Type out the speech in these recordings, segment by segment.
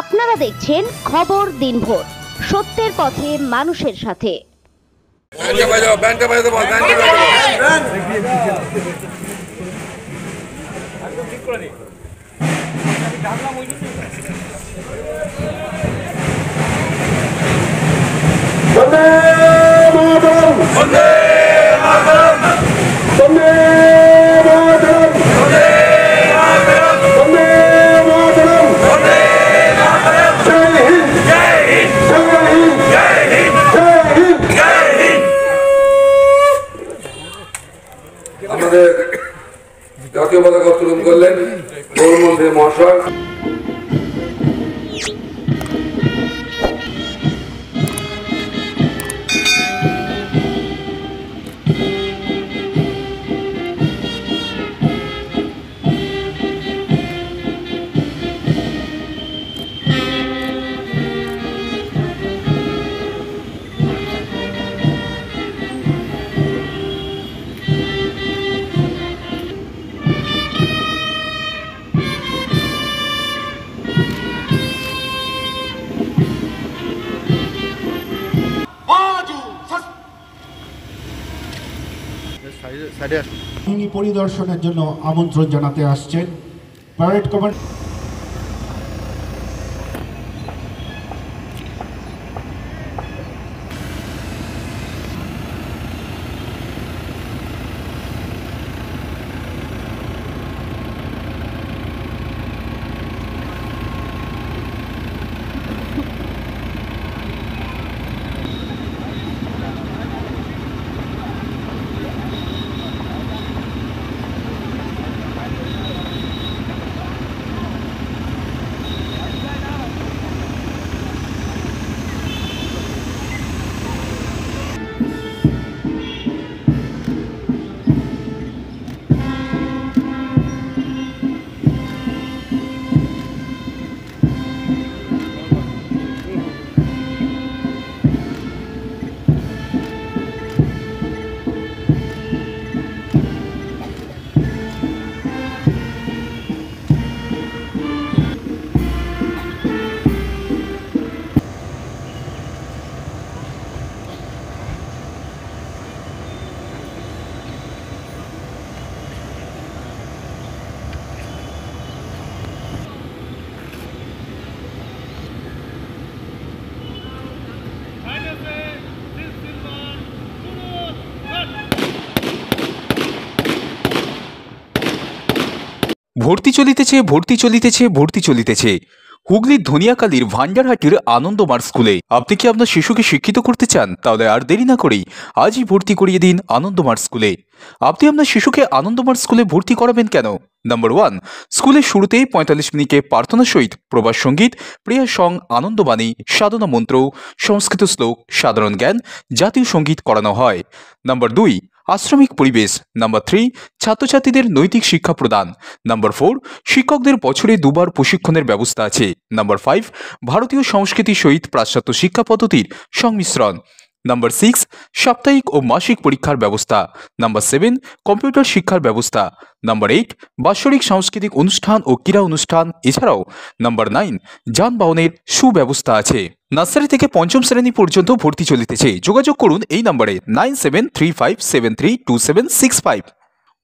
আপনারা দেখছেন খবর দিনভর সত্যের পথে মানুষের সাথে। জাতীয় পতাকা উত্তোলন করলেন? মহাশয় বাহিনী পরিদর্শনের জন্য আমন্ত্রণ জানাতে আসছেন। প্যারেড কমান্ড ভর্তি চলিতেছে ভর্তি চলিতেছে ভর্তি চলিতেছে। হুগলির ধনিয়াকালীর ভান্ডারহাটির আনন্দমার স্কুলে। আপনি কি আপনার শিশুকে শিক্ষিত করতে চান? তাহলে আর দেরি না করেই আজই ভর্তি করিয়ে দিন আনন্দমার স্কুলে। আপনি আপনার শিশুকে আনন্দমার স্কুলে ভর্তি করাবেন কেন? নাম্বার ওয়ান স্কুলের শুরুতেই পঁয়তাল্লিশ মিনিটে প্রার্থনা সহিত প্রবাস সংগীত, প্রিয়া সং, আনন্দবাণী, সাধনা মন্ত্র, সংস্কৃত শ্লোক, সাধারণ জ্ঞান জাতীয় সংগীত করানো হয়। নাম্বার দুই আশ্রমিক পরিবেশ। নাম্বার থ্রি ছাত্রছাত্রীদের নৈতিক শিক্ষা প্রদান। নাম্বার ফোর শিক্ষকদের বছরে দুবার প্রশিক্ষণের ব্যবস্থা আছে। নাম্বার ফাইভ ভারতীয় সংস্কৃতি সহিত পাশ্চাত্য শিক্ষা পদ্ধতির সংমিশ্রণ। নাম্বার সিক্স সাপ্তাহিক ও মাসিক পরীক্ষার ব্যবস্থা। নাম্বার সেভেন কম্পিউটার শিক্ষার ব্যবস্থা। নাম্বার এইট বাৎসরিক সাংস্কৃতিক অনুষ্ঠান ও ক্রীড়া অনুষ্ঠান। এছাড়াও নাম্বার নাইন যানবাহনের সুব্যবস্থা আছে। নার্সারি থেকে পঞ্চম শ্রেণি পর্যন্ত ভর্তি চলিতেছে। যোগাযোগ করুন এই নম্বরে nine seven three five seven three two seven six five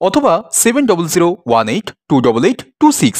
অথবা seven double zero one eight two double eight two six.